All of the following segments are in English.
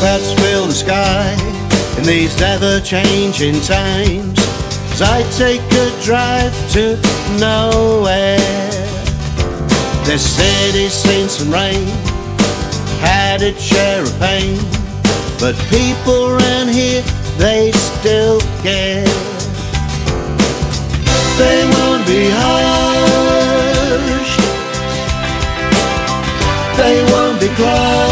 clouds fill the sky in these ever-changing times. As I take a drive to nowhere, this city's seen some rain, had its share of pain, but people around here they still care. They won't be hushed. They won't be crushed.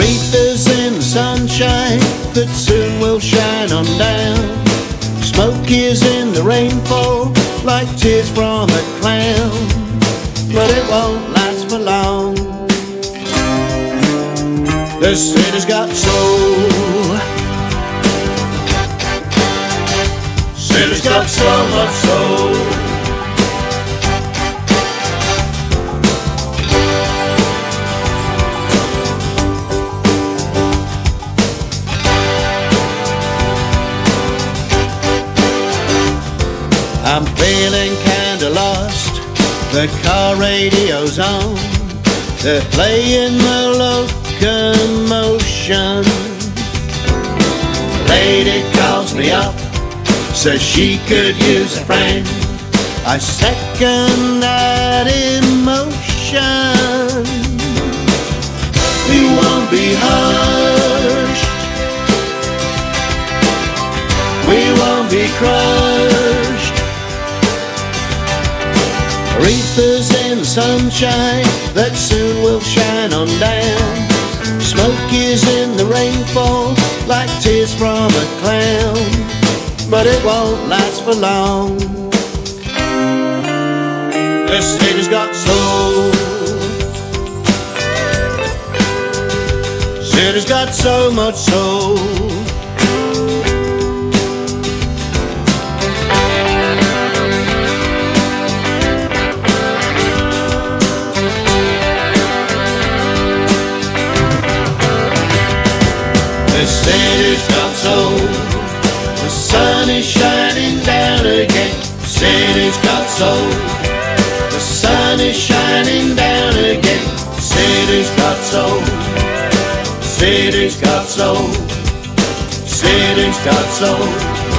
Reapers in the sunshine that soon will shine on down. Smoke is in the rainfall like tears from a clown. But it won't last for long. The city's got soul. City's got so much soul. The car radio's on. They're playing the locomotion. Lady calls me up, says she could use a friend. I second that emotion. We won't be hushed. We won't be crushed. Reapers in the sunshine that soon will shine on down. Smoke is in the rainfall like tears from a clown, but it won't last for long. This city's got soul. City's got so much soul. City's got soul. The sun is shining down again. City's got soul. The sun is shining down again. City's got soul. City's got soul. City's got soul.